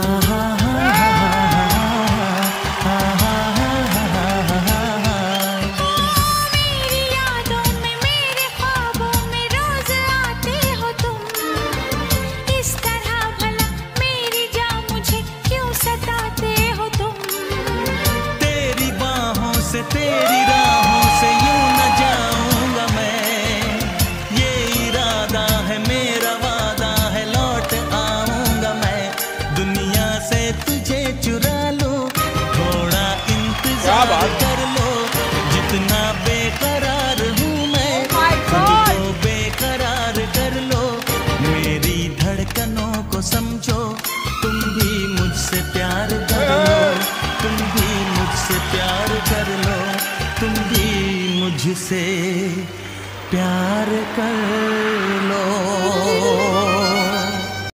heart. बेकरार हूँ मैं। oh खुद बेकरार कर लो। मेरी धड़कनों को समझो। तुम भी मुझसे प्यार करो तुम भी मुझसे प्यार कर लो। तुम भी मुझसे प्यार कर